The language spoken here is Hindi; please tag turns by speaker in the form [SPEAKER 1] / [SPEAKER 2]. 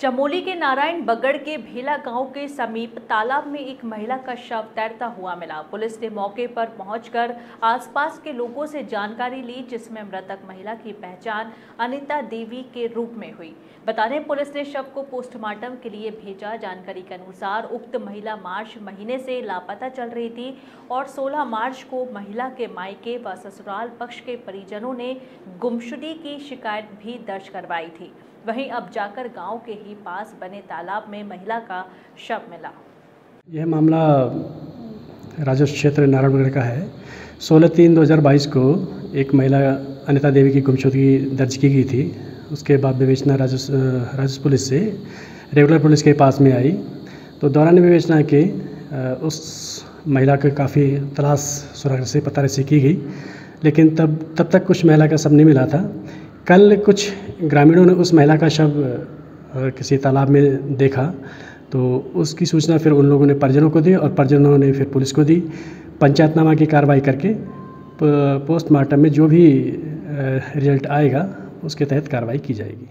[SPEAKER 1] चमोली के नारायण बगड़ के भेला गाँव के समीप तालाब में एक महिला का शव तैरता हुआ मिला। पुलिस ने मौके पर पहुंचकर आसपास के लोगों से जानकारी ली, जिसमें मृतक महिला की पहचान अनिता देवी के रूप में हुई। बता दें, पुलिस ने शव को पोस्टमार्टम के लिए भेजा। जानकारी के अनुसार, उक्त महिला मार्च महीने से लापता चल रही थी और 16 मार्च को महिला के मायके व ससुराल पक्ष के परिजनों ने गुमशुदी की शिकायत भी दर्ज करवाई थी। वहीं अब जाकर गाँव के ही पास बने तालाब में महिला का शव मिला।
[SPEAKER 2] यह मामला राजस्व क्षेत्र नारायणगढ़ का है। सोलह तीन दो हज़ार बाईस को एक महिला अनिता देवी की गुमशुदगी दर्ज की गई थी। उसके बाद विवेचना राजस्व राजस्व पुलिस से रेगुलर पुलिस के पास में आई। तो दौरान विवेचना के उस महिला के काफ़ी तलाश, सुरक्षा से पता रसी की गई। लेकिन तब तब तक कुछ महिला का सब नहीं मिला था। कल कुछ ग्रामीणों ने उस महिला का शव किसी तालाब में देखा तो उसकी सूचना फिर उन लोगों ने परिजनों को दी और परिजनों ने फिर पुलिस को दी। पंचायतनामा की कार्रवाई करके पोस्टमार्टम में जो भी रिज़ल्ट आएगा, उसके तहत कार्रवाई की जाएगी।